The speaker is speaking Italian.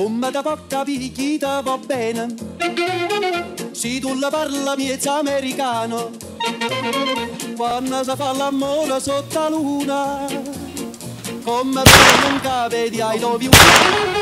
Come da porta picchita va bene, se tu la parla miezza americano, quando si fa l'amore sotto la luna, come per non capire di I